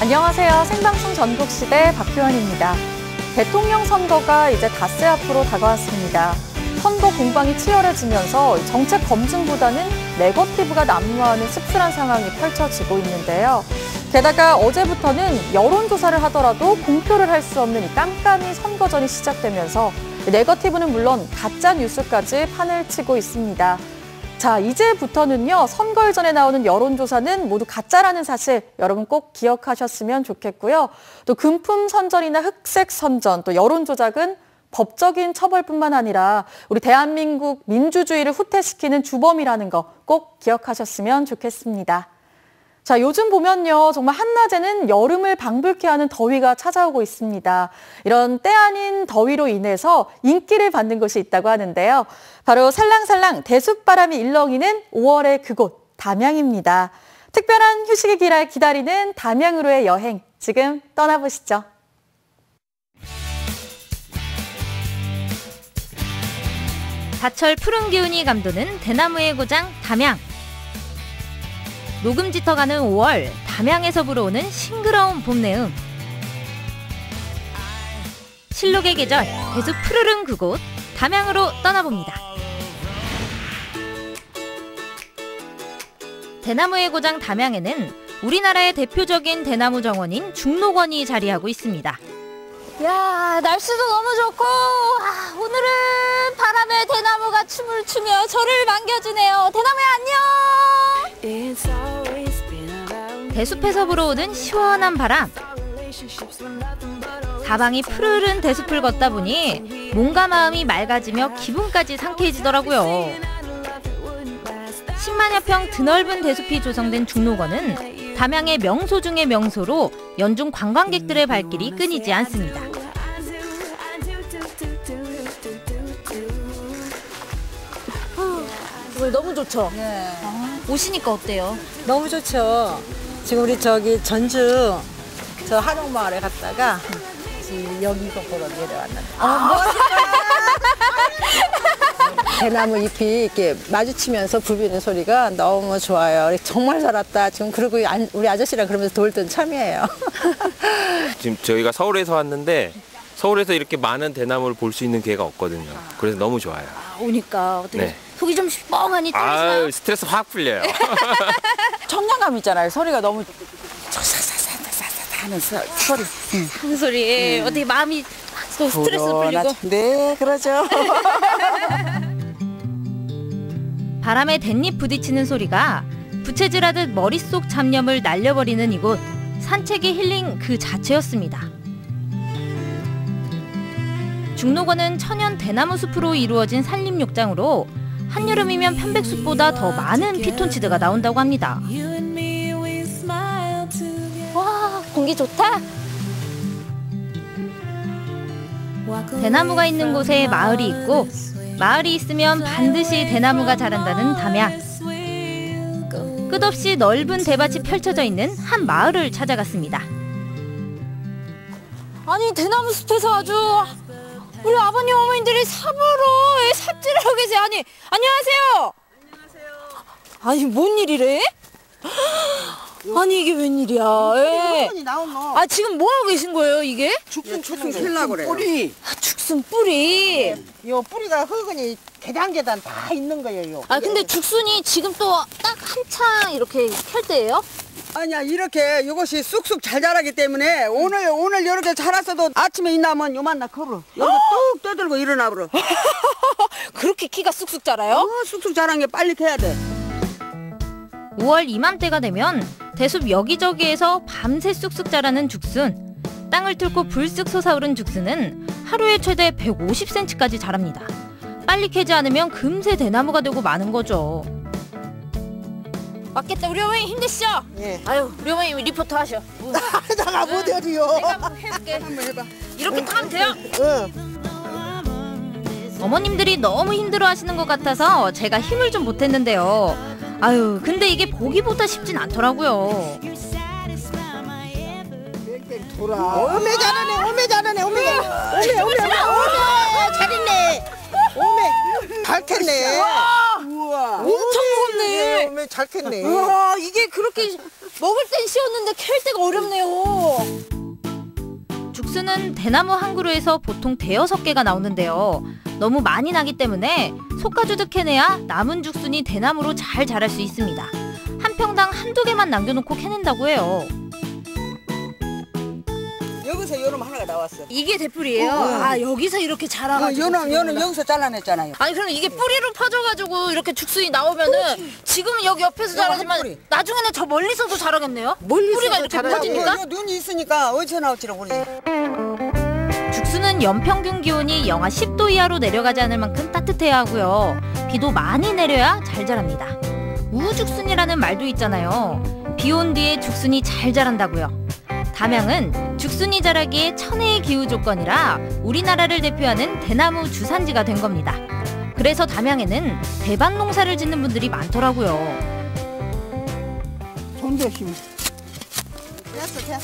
안녕하세요. 생방송 전국시대 박효원입니다. 대통령 선거가 이제 닷새 앞으로 다가왔습니다. 선거 공방이 치열해지면서 정책 검증보다는 네거티브가 난무하는 씁쓸한 상황이 펼쳐지고 있는데요. 게다가 어제부터는 여론조사를 하더라도 공표를 할 수 없는 이 깜깜이 선거전이 시작되면서 네거티브는 물론 가짜 뉴스까지 판을 치고 있습니다. 자, 이제부터는요, 선거일 전에 나오는 여론조사는 모두 가짜라는 사실 여러분 꼭 기억하셨으면 좋겠고요. 또 금품 선전이나 흑색 선전, 또 여론 조작은 법적인 처벌뿐만 아니라 우리 대한민국 민주주의를 후퇴시키는 주범이라는 거 꼭 기억하셨으면 좋겠습니다. 자, 요즘 보면요. 정말 한낮에는 여름을 방불케 하는 더위가 찾아오고 있습니다. 이런 때 아닌 더위로 인해서 인기를 받는 곳이 있다고 하는데요. 바로 살랑살랑 대숲바람이 일렁이는 5월의 그곳, 담양입니다. 특별한 휴식의 길을 기다리는 담양으로의 여행, 지금 떠나보시죠. 사철 푸른 기운이 감도는 대나무의 고장 담양. 녹음지터 가는 5월 담양에서 불어오는 싱그러운 봄내음. 실록의 계절 대수 푸르른 그곳 담양으로 떠나봅니다. 대나무의 고장 담양에는 우리나라의 대표적인 대나무 정원인 중록원이 자리하고 있습니다. 야 날씨도 너무 좋고 아, 오늘은 바람에 대나무가 춤을 추며 저를 반겨주네요 대나무야 안녕 대숲에서 불어오는 시원한 바람. 사방이 푸르른 대숲을 걷다 보니 몸과 마음이 맑아지며 기분까지 상쾌해지더라고요. 10만여 평 드넓은 대숲이 조성된 중록원은 담양의 명소 중의 명소로 연중 관광객들의 발길이 끊이지 않습니다. 오늘 너무 좋죠? 네. 오시니까 어때요 너무 좋죠. 지금 우리 저기 전주 저 한옥마을에 갔다가 지금 여기 보러 내려왔는데. 대나무 잎이 이렇게 마주치면서 불비는 소리가 너무 좋아요. 정말 잘 왔다. 지금 그리고 안- 우리 아저씨랑 그러면서 돌던 참이에요. 지금 저희가 서울에서 왔는데 서울에서 이렇게 많은 대나무를 볼 수 있는 기회가 없거든요. 그래서 너무 좋아요. 아, 오니까 어떻게 네. 속이 좀 뻥하니 떨리시나요? 아 스트레스 확 풀려요. 청량감 있잖아요. 소리가 너무 사사사사사 하는 소- 소리. 그 소리 어떻게 마음이 또 스트레스 풀리고 불어나- 네, 그러죠. 바람에 댄잎 부딪히는 소리가 부채질하듯 머릿속 잡념을 날려버리는 이곳 산책의 힐링 그 자체였습니다. 중록원은 천연 대나무 숲으로 이루어진 산림욕장으로 한여름이면 편백숲보다 더 많은 피톤치드가 나온다고 합니다. 와 공기 좋다 대나무가 있는 곳에 마을이 있고 마을이 있으면 반드시 대나무가 자란다는 담양. 끝없이 넓은 대밭이 펼쳐져 있는 한 마을을 찾아갔습니다. 아니 대나무 숲에서 아주 우리 아버님 어머님들이 삽으로 이 삽질을 하고 계세요 아니 안녕하세요 아니 뭔 일이래? 아니 이게 웬일이야 예. 아 지금 뭐 하고 계신 거예요 이게? 죽순 죽순 필라고 그래요. 뿌리. 아, 죽순 뿌리 요 뿌리가 흙은이 계단 계단 다 있는 거예요. 아 근데 죽순이 지금 또 딱 한창 이렇게 캘 때예요? 아니야 이렇게 이것이 쑥쑥 잘 자라기 때문에 오늘 오늘 이렇게 자랐어도 아침에 일어나면 요만나 커버 여기 뚝 떠들고 일어나 버려 그렇게 키가 쑥쑥 자라요? 어, 쑥쑥 자란 게 빨리 캐야 돼 5월 이맘때가 되면 대숲 여기저기에서 밤새 쑥쑥 자라는 죽순. 땅을 뚫고 불쑥 솟아오른 죽순은 하루에 최대 150cm까지 자랍니다. 빨리 캐지 않으면 금세 대나무가 되고 마는 거죠. 맞겠다. 우리 어머님 힘내시죠? 예. 아유 우리 어머님 리포터 하셔. 나가 못 해도요. 내가 한번 해볼게. 한번 해봐. 이렇게 타면 돼요? 응. 어머님들이 너무 힘들어 하시는 것 같아서 제가 힘을 좀 못했는데요. 아유, 근데 이게 보기보다 쉽진 않더라고요. 돌아. 오메 잘하네 오메 잘하네 오메. 오메 오메 오메. 오메 잘했네. 오메. 잘 우와 엄청 무겁네. 오메 잘 캤네 와 이게 그렇게 먹을 땐 쉬웠는데 캘 때가 어렵네요. 죽순은 대나무 한 그루에서 보통 대여섯 개가 나오는데요. 너무 많이 나기 때문에 속가주득 해내야 남은 죽순이 대나무로 잘 자랄 수 있습니다. 한 평당 한두 개만 남겨놓고 캐낸다고 해요. 여기서 요놈 하나가 나왔어. 이게 대풀이에요. 아 여기서 이렇게 어, 자라가지고. 요놈 요놈 여기서 잘라냈잖아요. 아니 그럼 이게 뿌리로 퍼져가지고 이렇게 죽순이 나오면은 지금은 여기 옆에서 자라지만. 나중에는 저 멀리서도 자라겠네요? 뿌리가 이렇게. 퍼지니까? 요, 요 눈이 있으니까 어디서 나올지를 모르지. 죽순은 연평균 기온이 영하 10도 이하로 내려가지 않을 만큼 따뜻해야 하고요. 비도 많이 내려야 잘 자랍니다. 우죽순이라는 말도 있잖아요. 비 온 뒤에 죽순이 잘 자란다고요. 담양은 죽순이 자라기에 천혜의 기후 조건이라 우리나라를 대표하는 대나무 주산지가 된 겁니다. 그래서 담양에는 대반 농사를 짓는 분들이 많더라고요. 손조심.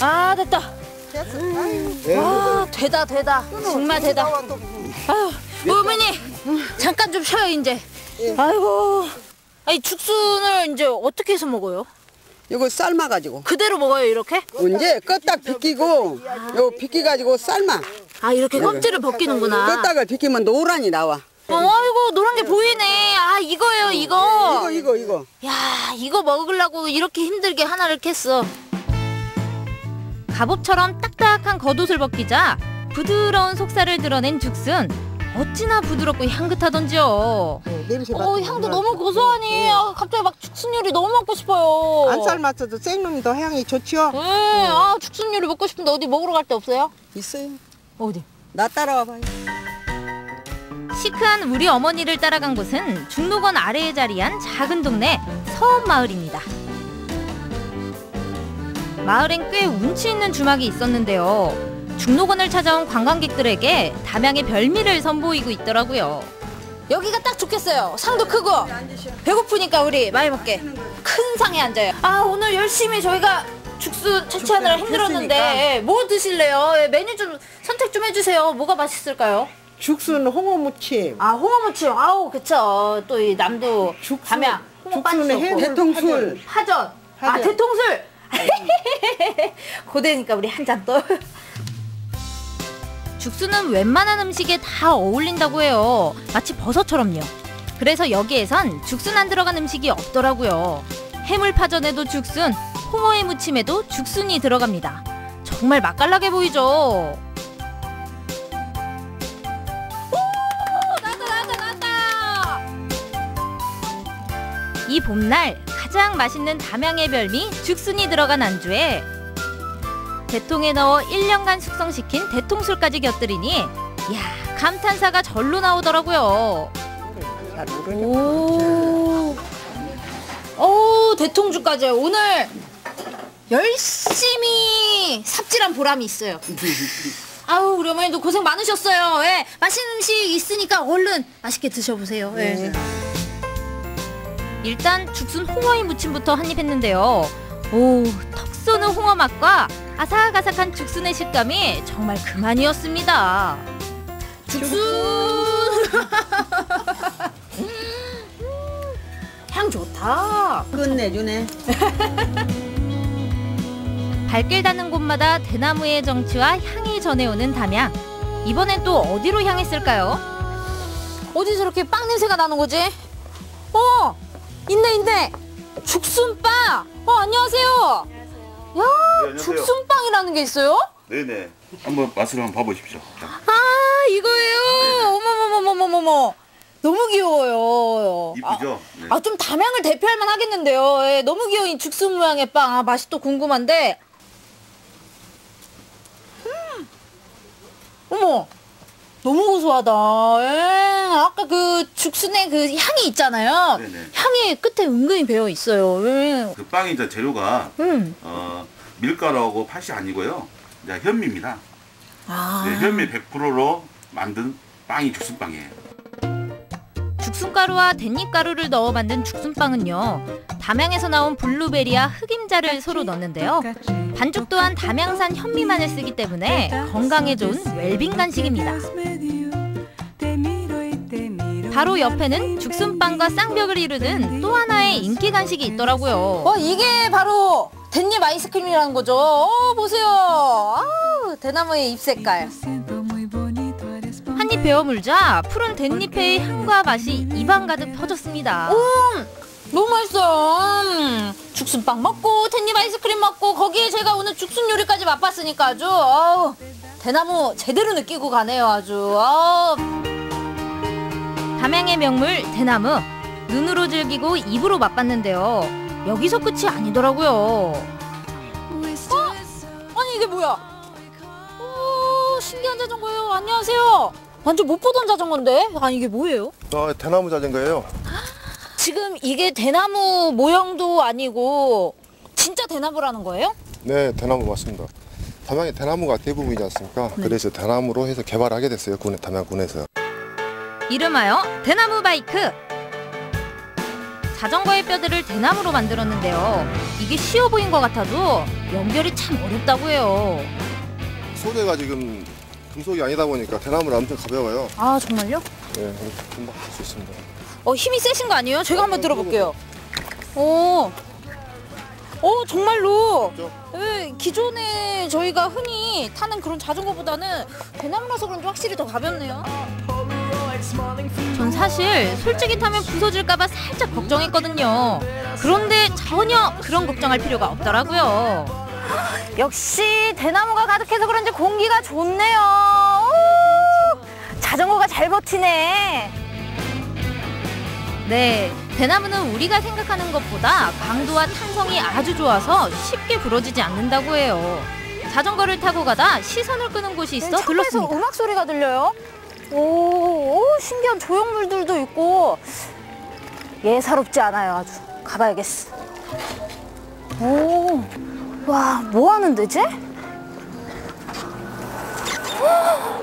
아 됐다. 와 되다 되다. 정말 되다. 아유 어머니 잠깐 좀 쉬어요 이제. 아이고. 아니 죽순을 이제 어떻게 해서 먹어요? 이거 삶아가지고. 그대로 먹어요 이렇게? 이제 껍딱 비끼고 요 비끼가지고 삶아. 아 이렇게 껍질을 벗기는구나. 껍딱을 비끼면 노란이 나와. 어, 아이고 노란 게 보이네. 아 이거예요 이거. 이거 이거 이거. 야 이거 먹으려고 이렇게 힘들게 하나를 캤어. 갑옷처럼 딱딱한 겉옷을 벗기자 부드러운 속살을 드러낸 죽순. 어찌나 부드럽고 향긋하던지요. 냄새 어 향도 너무 고소하니. 아, 갑자기 막 죽순 요리 너무 먹고 싶어요. 안 삶았어도 생놈이 더 향이 좋지요. 네, 아 죽순 요리 먹고 싶은데 어디 먹으러 갈 데 없어요? 있어요. 어디? 나 따라와봐요. 시크한 우리 어머니를 따라간 곳은 중록원 아래에 자리한 작은 동네 서원마을입니다. 마을엔 꽤 운치 있는 주막이 있었는데요. 중록원을 찾아온 관광객들에게 담양의 별미를 선보이고 있더라고요. 여기가 딱 좋겠어요. 상도 크고 배고프니까 우리 많이 먹게 큰 상에 앉아요. 아 오늘 열심히 저희가 죽순 채취하느라 힘들었는데 뭐 드실래요? 예, 메뉴 좀 선택 좀 해주세요. 뭐가 맛있을까요? 죽순 홍어무침. 아 홍어무침 아우 그쵸 또 이 남도 죽순, 담양 홍어 빠지 죽순에 없고 해물 대통술. 파전 아 파전. 대통술 고되니까 우리 한 잔 또. 죽순은 웬만한 음식에 다 어울린다고 해요. 마치 버섯처럼요. 그래서 여기에선 죽순 안 들어간 음식이 없더라고요. 해물파전에도 죽순, 홍어의 무침에도 죽순이 들어갑니다. 정말 맛깔나게 보이죠? 이 봄날 가장 맛있는 담양의 별미 죽순이 들어간 안주에 대통에 넣어 1년간 숙성시킨 대통술까지 곁들이니 이야 감탄사가 절로 나오더라고요. 오. 오, 대통주까지 오늘 열심히 삽질한 보람이 있어요. 아우, 우리 어머니도 고생 많으셨어요. 예. 맛있는 음식 있으니까 얼른 맛있게 드셔보세요. 예. 일단 죽순 홍어의 무침부터 한입 했는데요. 오, 턱 쏘는 홍어 맛과 아삭아삭한 죽순의 식감이 정말 그만이었습니다. 죽순! 향 좋다. 끝내주네. 발길 닿는 곳마다 대나무의 정취와 향이 전해오는 담양. 이번엔 또 어디로 향했을까요? 어디서 이렇게 빵 냄새가 나는 거지? 어! 있네, 있네! 죽순빵! 어, 안녕하세요! 야, 안녕하세요. 죽순빵이라는 게 있어요? 네네. 한번 맛을 한번 봐보십시오. 자, 아, 이거예요! 어머머머머머머머! 너무 귀여워요. 이쁘죠? 네. 아, 좀 담양을 대표할 만 하겠는데요. 예, 너무 귀여운 이 죽순 모양의 빵. 아, 맛이 또 궁금한데. 음. 어머! 너무 고소하다. 예, 아까 그 죽순의 그 향이 있잖아요. 네네. 향이 끝에 은근히 배어 있어요. 예. 그 빵이 이제 재료가 음. 어, 밀가루하고 팥이 아니고요. 이제 현미입니다. 아. 네, 현미 100%로 만든 빵이 죽순빵이에요. 죽순가루와 댄잎가루를 넣어 만든 죽순빵은요. 담양에서 나온 블루베리와 흑임자를 서로 넣는데요. 반죽 또한 담양산 현미만을 쓰기 때문에 건강에 좋은 웰빙 간식입니다. 바로 옆에는 죽순빵과 쌍벽을 이루는 또 하나의 인기 간식이 있더라고요. 어, 이게 바로 댄잎 아이스크림이라는 거죠. 어, 보세요. 아우, 대나무의 잎 색깔. 한입 베어 물자 푸른 댄잎의 향과 맛이 입안 가득 퍼졌습니다. 너무 맛있어요. 음, 죽순빵 먹고 댄잎 아이스크림 먹고 거기에 제가 오늘 죽순 요리까지 맛봤으니까 아주 어우, 대나무 제대로 느끼고 가네요 아주. 어우. 담양의 명물 대나무 눈으로 즐기고 입으로 맛봤는데요. 여기서 끝이 아니더라고요. 아니 이게 뭐야? 오 신기한 자전거예요. 안녕하세요. 완전 못 보던 자전거인데? 아니 이게 뭐예요? 어, 대나무 자전거예요. 지금 이게 대나무 모형도 아니고 진짜 대나무라는 거예요? 네, 대나무 맞습니다. 담양에 대나무가 대부분이지 않습니까? 그래서 대나무로 해서 개발하게 됐어요. 군에 담양군에서. 이름하여 대나무 바이크. 자전거의 뼈들을 대나무로 만들었는데요. 이게 쉬워 보인 것 같아도 연결이 참 어렵다고 해요. 소재가 지금 금속이 아니다 보니까 대나무는 엄청 가벼워요. 아 정말요? 네, 금방 할 수 있습니다. 어 힘이 세신 거 아니에요? 제가 한번 들어볼게요. 오, 오 정말로. 예, 기존에 저희가 흔히 타는 그런 자전거보다는 대나무라서 그런지 확실히 더 가볍네요. 전 사실 솔직히 타면 부서질까봐 살짝 걱정했거든요. 그런데 전혀 그런 걱정할 필요가 없더라고요. 역시 대나무가 가득해서 그런지 공기가 좋네요. 오, 자전거가 잘 버티네. 네, 대나무는 우리가 생각하는 것보다 강도와 탄성이 아주 좋아서 쉽게 부러지지 않는다고 해요. 자전거를 타고 가다 시선을 끄는 곳이 있어 차에서 들렀습니다. 음악 소리가 들려요. 오, 오, 신기한 조형물들도 있고 예사롭지 않아요. 아주 가봐야겠어. 오, 와, 뭐 하는 데지?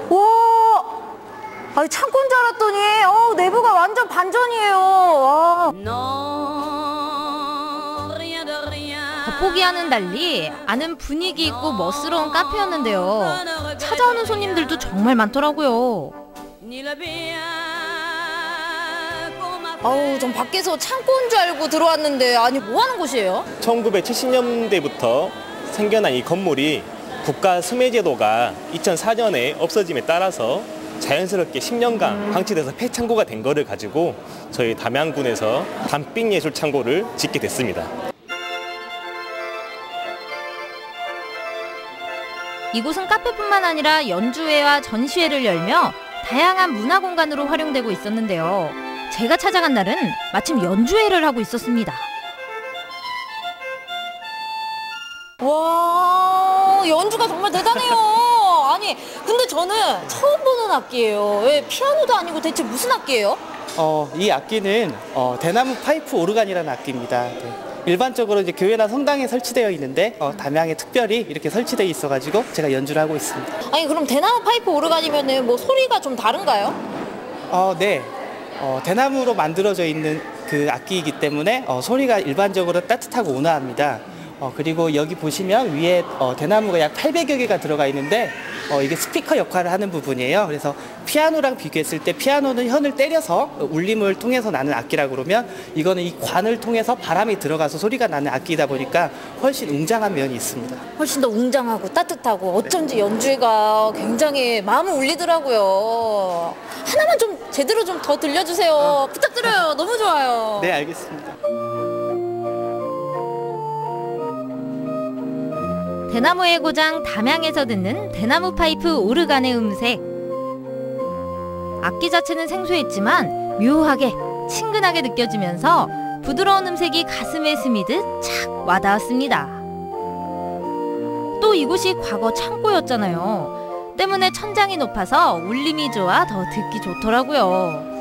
와, 아니 창고인 줄 알았더니 어, 내부가 완전 반전이에요. 와. 겉보기와는 달리 안은 분위기 있고 멋스러운 카페였는데요. 찾아오는 손님들도 정말 많더라고요. 아우, 전 밖에서 창고인 줄 알고 들어왔는데 아니 뭐 하는 곳이에요? 1970년대부터 생겨난 이 건물이 국가 수매제도가 2004년에 없어짐에 따라서 자연스럽게 10년간 방치돼서 폐창고가 된 거를 가지고 저희 담양군에서 담빛예술창고를 짓게 됐습니다. 이곳은 카페뿐만 아니라 연주회와 전시회를 열며 다양한 문화 공간으로 활용되고 있었는데요. 제가 찾아간 날은 마침 연주회를 하고 있었습니다. 와 연주가 정말 대단해요. 아니 근데 저는 처음 보는 악기예요. 왜 피아노도 아니고 대체 무슨 악기예요? 어, 이 악기는 어, 대나무 파이프 오르간이라는 악기입니다. 네. 일반적으로 이제 교회나 성당에 설치되어 있는데 어, 담양에 특별히 이렇게 설치되어 있어가지고 제가 연주를 하고 있습니다. 아니 그럼 대나무 파이프 오르간이면은 뭐 소리가 좀 다른가요? 어, 네. 어, 대나무로 만들어져 있는 그 악기이기 때문에 어, 소리가 일반적으로 따뜻하고 온화합니다. 어, 그리고 여기 보시면 위에 어, 대나무가 약 800여 개가 들어가 있는데 어, 이게 스피커 역할을 하는 부분이에요. 그래서 피아노랑 비교했을 때 피아노는 현을 때려서 울림을 통해서 나는 악기라고 그러면 이거는 이 관을 통해서 바람이 들어가서 소리가 나는 악기다 보니까 훨씬 웅장한 면이 있습니다. 훨씬 더 웅장하고 따뜻하고 어쩐지 연주가 굉장히 마음을 울리더라고요. 하나만 좀 제대로 좀 더 들려주세요. 부탁드려요. 너무 좋아요. 네, 알겠습니다. 대나무의 고장 담양에서 듣는 대나무 파이프 오르간의 음색. 악기 자체는 생소했지만 묘하게 친근하게 느껴지면서 부드러운 음색이 가슴에 스미듯 착 와닿았습니다. 또 이곳이 과거 창고였잖아요. 때문에 천장이 높아서 울림이 좋아 더 듣기 좋더라고요.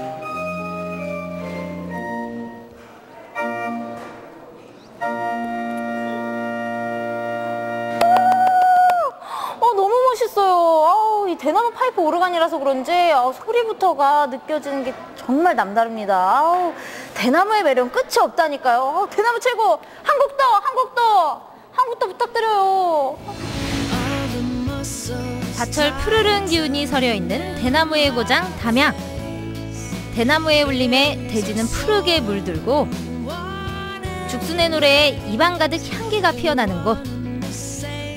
파이프 오르간이라서 그런지 아우, 소리부터가 느껴지는 게 정말 남다릅니다. 아우, 대나무의 매력은 끝이 없다니까요. 아우, 대나무 최고. 한국도 한국도 한국도 부탁드려요. 사철 푸르른 기운이 서려 있는 대나무의 고장 담양. 대나무의 울림에 대지는 푸르게 물들고 죽순의 노래에 입안 가득 향기가 피어나는 곳.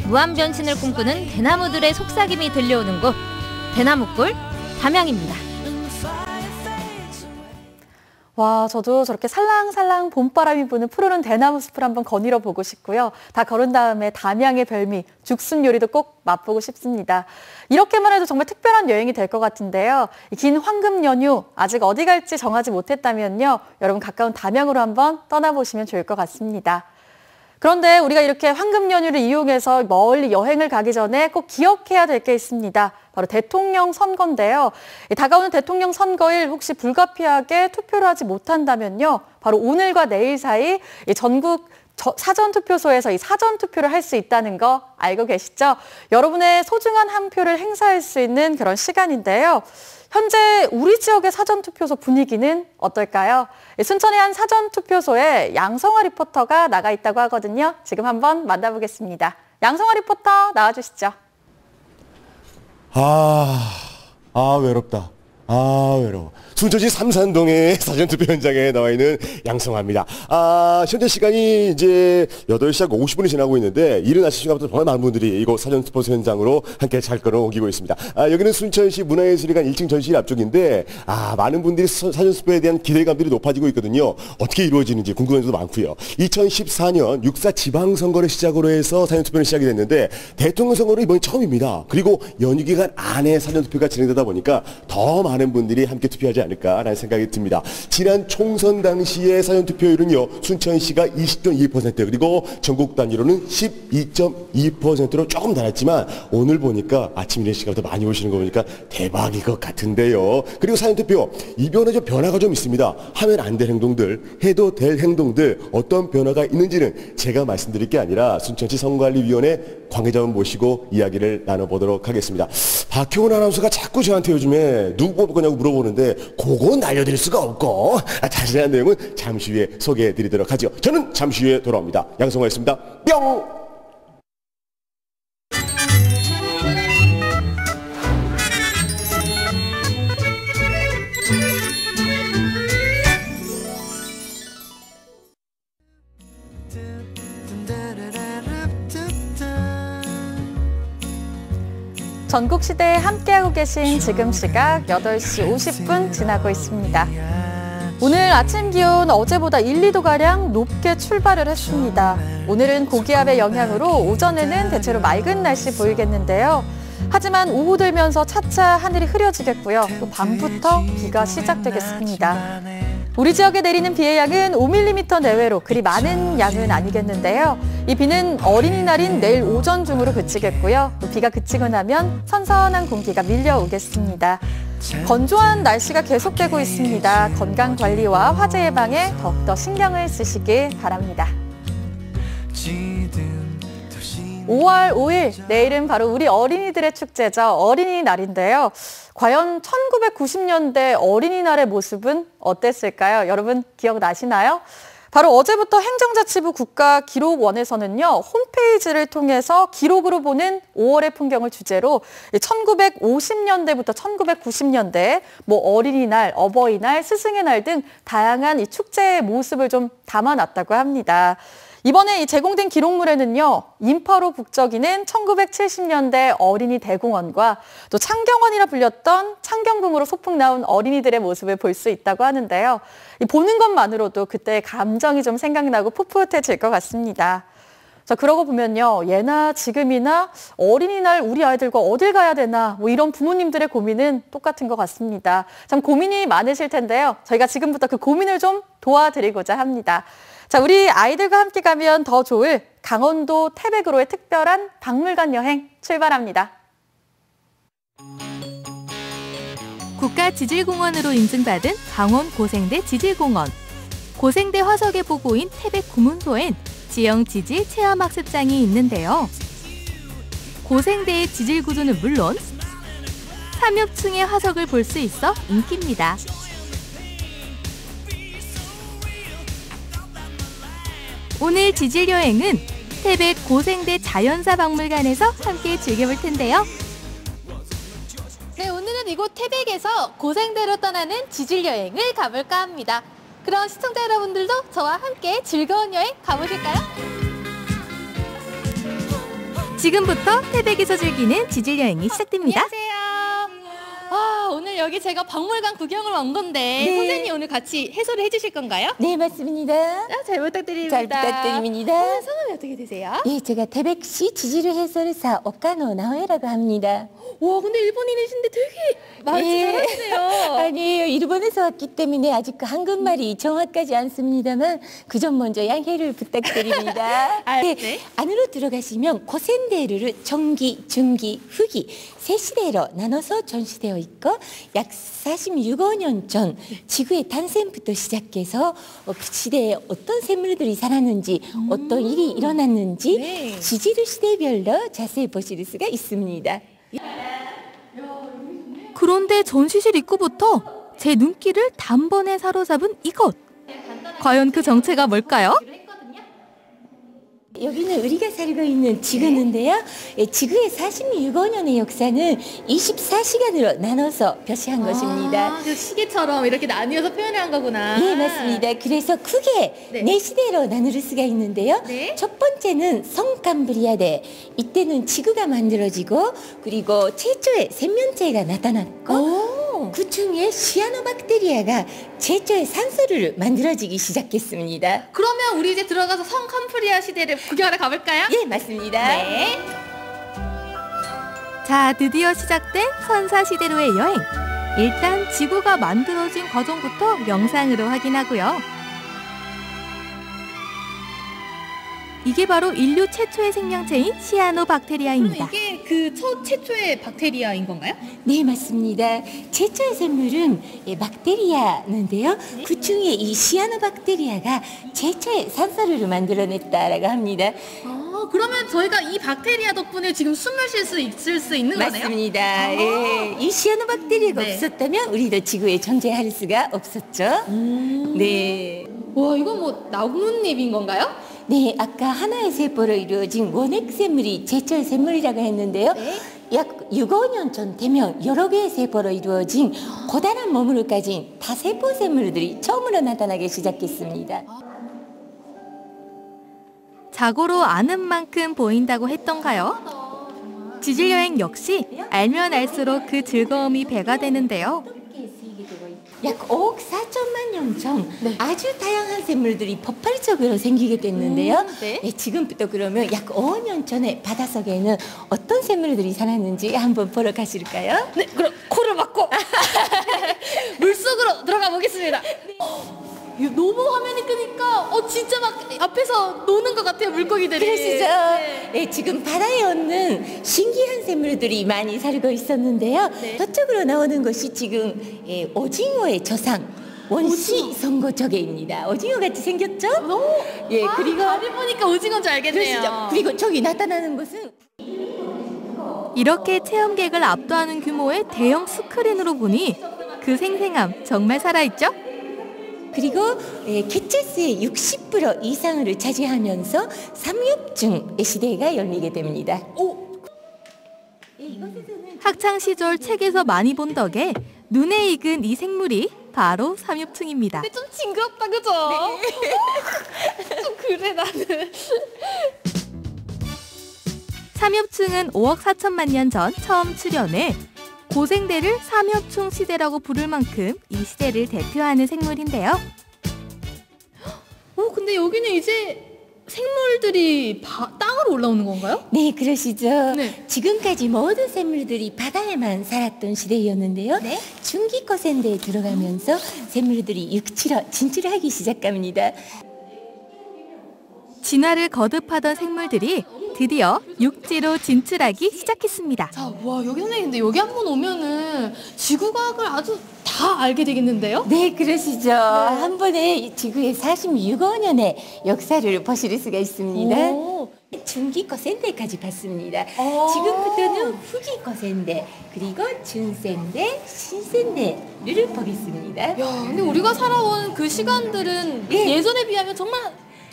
무한 변신을 꿈꾸는 대나무들의 속삭임이 들려오는 곳. 대나무골 담양입니다. 와, 저도 저렇게 살랑살랑 봄바람이 부는 푸르른 대나무 숲을 한번 거닐어 보고 싶고요. 다 걸은 다음에 담양의 별미, 죽순 요리도 꼭 맛보고 싶습니다. 이렇게만 해도 정말 특별한 여행이 될 것 같은데요. 긴 황금 연휴, 아직 어디 갈지 정하지 못했다면요. 여러분 가까운 담양으로 한번 떠나보시면 좋을 것 같습니다. 그런데 우리가 이렇게 황금 연휴를 이용해서 멀리 여행을 가기 전에 꼭 기억해야 될 게 있습니다. 바로 대통령 선거인데요. 다가오는 대통령 선거일 혹시 불가피하게 투표를 하지 못한다면요. 바로 오늘과 내일 사이 전국 사전 투표소에서 이 사전 투표를 할 수 있다는 거 알고 계시죠? 여러분의 소중한 한 표를 행사할 수 있는 그런 시간인데요. 현재 우리 지역의 사전 투표소 분위기는 어떨까요? 순천의 한 사전 투표소에 양성화 리포터가 나가 있다고 하거든요. 지금 한번 만나보겠습니다. 양성화 리포터 나와주시죠. 아, 아 외롭다. 아 외로워. 순천시 삼산동의 사전투표 현장에 나와 있는 양성화입니다. 아, 현재 시간이 이제 8시 하고 50분이 지나고 있는데 일어나신 시간부터 정말 많은 분들이 이곳 사전투표 현장으로 함께 잘 끌어오기고 있습니다. 아, 여기는 순천시 문화예술회관 1층 전시실 앞쪽인데 아, 많은 분들이 사전투표에 대한 기대감들이 높아지고 있거든요. 어떻게 이루어지는지 궁금한 점도 많고요. 2014년 6사 지방선거를 시작으로 해서 사전투표는 시작이 됐는데 대통령 선거는 이번이 처음입니다. 그리고 연휴 기간 안에 사전투표가 진행되다 보니까 더 많은 분들이 함께 투표하지 않을까라는 생각이 듭니다. 지난 총선 당시의 사전 투표율은요. 순천시가 20.2% 그리고 전국 단위로는 12.2%로 조금 달았지만 오늘 보니까 아침 이른 시간부터 많이 오시는 거 보니까 대박일 것 같은데요. 그리고 사전 투표 이번에 좀 변화가 좀 있습니다. 하면 안 될 행동들, 해도 될 행동들 어떤 변화가 있는지는 제가 말씀드릴 게 아니라 순천시 선거관리위원회 관계자분 모시고 이야기를 나눠보도록 하겠습니다. 박효은 아나운서가 자꾸 저한테 요즘에 누구 뽑을 거냐고 물어보는데 그건 알려드릴 수가 없고 자세한 내용은 잠시 후에 소개해드리도록 하죠. 저는 잠시 후에 돌아옵니다. 양성화였습니다. 뿅! 전국 시대에 함께하고 계신 지금 시각 8시 50분 지나고 있습니다. 오늘 아침 기온 어제보다 1, 2도가량 높게 출발을 했습니다. 오늘은 고기압의 영향으로 오전에는 대체로 맑은 날씨 보이겠는데요. 하지만 오후 들면서 차차 하늘이 흐려지겠고요. 또 밤부터 비가 시작되겠습니다. 우리 지역에 내리는 비의 양은 5mm 내외로 그리 많은 양은 아니겠는데요. 이 비는 어린이날인 내일 오전 중으로 그치겠고요. 또 비가 그치고 나면 선선한 공기가 밀려오겠습니다. 건조한 날씨가 계속되고 있습니다. 건강 관리와 화재 예방에 더욱더 신경을 쓰시길 바랍니다. 5월 5일 내일은 바로 우리 어린이들의 축제죠. 어린이날인데요. 과연 1990년대 어린이날의 모습은 어땠을까요? 여러분 기억나시나요? 바로 어제부터 행정자치부 국가기록원에서는요, 홈페이지를 통해서 기록으로 보는 5월의 풍경을 주제로 1950년대부터 1990년대, 뭐 어린이날, 어버이날, 스승의 날 등 다양한 이 축제의 모습을 좀 담아놨다고 합니다. 이번에 이 제공된 기록물에는요, 인파로 북적이는 1970년대 어린이 대공원과 또 창경원이라 불렸던 창경궁으로 소풍 나온 어린이들의 모습을 볼 수 있다고 하는데요. 보는 것만으로도 그때의 감정이 좀 생각나고 풋풋해질 것 같습니다. 자, 그러고 보면요. 예나 지금이나 어린이날 우리 아이들과 어딜 가야 되나 뭐 이런 부모님들의 고민은 똑같은 것 같습니다. 참 고민이 많으실 텐데요. 저희가 지금부터 그 고민을 좀 도와드리고자 합니다. 자, 우리 아이들과 함께 가면 더 좋을 강원도 태백으로의 특별한 박물관 여행 출발합니다. 국가 지질공원으로 인증받은 강원 고생대 지질공원. 고생대 화석의 보고인 태백 구문소엔 지형 지질 체험학습장이 있는데요. 고생대의 지질 구조는 물론 3엽층의 화석을 볼 수 있어 인기입니다. 오늘 지질 여행은 태백 고생대 자연사 박물관에서 함께 즐겨볼 텐데요. 네, 오늘은 이곳 태백에서 고생대로 떠나는 지질 여행을 가볼까 합니다. 그럼 시청자 여러분들도 저와 함께 즐거운 여행 가보실까요? 지금부터 태백에서 즐기는 지질 여행이 시작됩니다. 안녕하세요. 아, 오늘 여기 제가 박물관 구경을 온 건데 네. 선생님 오늘 같이 해설을 해주실 건가요? 네, 맞습니다. 아, 잘 부탁드립니다. 잘 부탁드립니다. 어, 성함이 어떻게 되세요? 예, 제가 태백시 지지를 해설사 오카노 나오에라고 합니다. 와, 근데 일본인이신데 되게 말씀 잘하시네요. 아니에요. 일본에서 왔기 때문에 아직 그 한국말이 정확하지 않습니다만 그 점 먼저 양해를 부탁드립니다. 아, 네, 네. 안으로 들어가시면 고센데르를 전기, 중기, 후기 세 시대로 나눠서 전시되어 있고 약 46억 년전 지구의 탄생부터 시작해서 어, 그 시대에 어떤 생물들이 살았는지 어떤 일이 일어났는지 네. 지지를 시대별로 자세히 보실 수가 있습니다. 그런데 전시실 입구부터 제 눈길을 단번에 사로잡은 이것. 과연 그 정체가 뭘까요? 여기는 우리가 살고 있는 지구인데요. 예, 지구의 46억 년의 역사는 24시간으로 나눠서 표시한 것입니다. 그 시계처럼 이렇게 나뉘어서 표현을 한 거구나. 예, 맞습니다. 그래서 크게 네. 네. 시대로 나눌 수가 있는데요. 네. 첫 번째는 성캄브리아대. 이때는 지구가 만들어지고 그리고 최초의 생명체가 나타났고 그 중에 시아노박테리아가 최초의 산소를 만들어지기 시작했습니다. 그러면 우리 이제 들어가서 성 캄프리아 시대를 구경하러 가볼까요? 예, 맞습니다. 네. 자, 드디어 시작된 선사시대로의 여행. 일단 지구가 만들어진 과정부터 영상으로 확인하고요. 이게 바로 인류 최초의 생명체인 시아노박테리아입니다. 이게 그 첫 최초의 박테리아인 건가요? 네, 맞습니다. 최초의 생물은 예, 박테리아인데요. 그 중에 이 시아노박테리아가 최초의 산소를 만들어냈다라고 합니다. 아, 그러면 저희가 이 박테리아 덕분에 지금 숨을 쉴 수 있을 수 있는 거네요? 맞습니다. 예, 이 시아노박테리아가 네. 없었다면 우리도 지구에 존재할 수가 없었죠. 네. 와, 이건 뭐 나뭇잎인 건가요? 네, 아까 하나의 세포로 이루어진 원핵 생물이 제철 생물이라고 했는데요. 네. 약 6억 년전 되면 여러 개의 세포로 이루어진 고단한 몸을 가진 다세포 생물들이 처음으로 나타나기 시작했습니다. 자고로 아는 만큼 보인다고 했던가요? 지질 여행 역시 알면 알수록 그 즐거움이 배가 되는데요. 약 5억 4천만 년 전 아주 다양한 생물들이 폭발적으로 생기게 됐는데요. 음, 네. 네, 지금부터 그러면 약 5억 년 전에 바닷속에는 어떤 생물들이 살았는지 한번 보러 가실까요? 네, 그럼 코를 막고 물속으로 들어가 보겠습니다. 이거 너무 화면이 끄니까 어 진짜 막 앞에서 노는 것 같아요 물고기들이. 그러시죠? 네. 네, 지금 바다에 없는 신기한 생물들이 많이 살고 있었는데요. 네. 저쪽으로 나오는 것이 지금 예, 오징어의 조상 원시 선고조개입니다. 오징어 같이 생겼죠? 예, 아, 그리고 다리 보니까 오징어인 줄 알겠네요. 그러시죠? 그리고 저기 나타나는 것은 이렇게 체험객을 압도하는 규모의 대형 스크린으로 보니 그 생생함 정말 살아있죠? 그리고 예, 개체수의 60% 이상을 차지하면서 삼육중의 시대가 열리게 됩니다. 학창 시절 책에서 많이 본 덕에 눈에 익은 이 생물이 바로 삼엽충입니다. 근데 좀 징그럽다 그죠? 좀 그래 나는. 삼엽충은 5억 4천만 년 전 처음 출현해 고생대를 삼엽충 시대라고 부를 만큼 이 시대를 대표하는 생물인데요. 어 근데 여기는 이제 생물들이 바, 땅으로 올라오는 건가요? 네, 그러시죠. 네. 지금까지 모든 생물들이 바다에만 살았던 시대였는데요. 네. 중기거센대에 들어가면서 생물들이 육지로 진출하기 시작합니다. 진화를 거듭하던 생물들이 드디어 육지로 진출하기 시작했습니다. 자, 와 여기 선생님 근데 여기 한번 오면은 지구과학을 아주 다 알게 되겠는데요? 네, 그러시죠. 한 번에 이 지구의 46억 년의 역사를 보실 수가 있습니다. 오. 중기거 센대까지 봤습니다. 아. 지금부터는 후기거 센대, 그리고 준센대, 신센대를 보겠습니다. 야, 근데 우리가 살아온 그 시간들은 예. 예전에 비하면 정말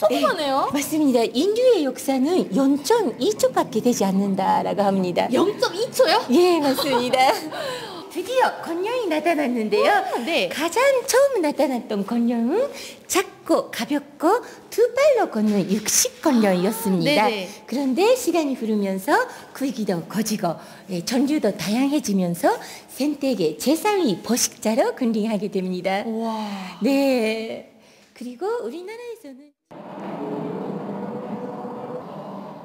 조그마네요. 맞습니다. 인류의 역사는 0.2초밖에 되지 않는다라고 합니다. 0.2초요? 예, 맞습니다. 드디어 건룡이 나타났는데요. 네. 가장 처음 나타났던 건룡은 작고 가볍고 두 발로 걷는 육식 건룡이었습니다. 네네. 그런데 시간이 흐르면서 굵기도 커지고 예, 전류도 다양해지면서 생태계 제3위 포식자로 군림하게 됩니다. 네. 그리고 우리나라에서는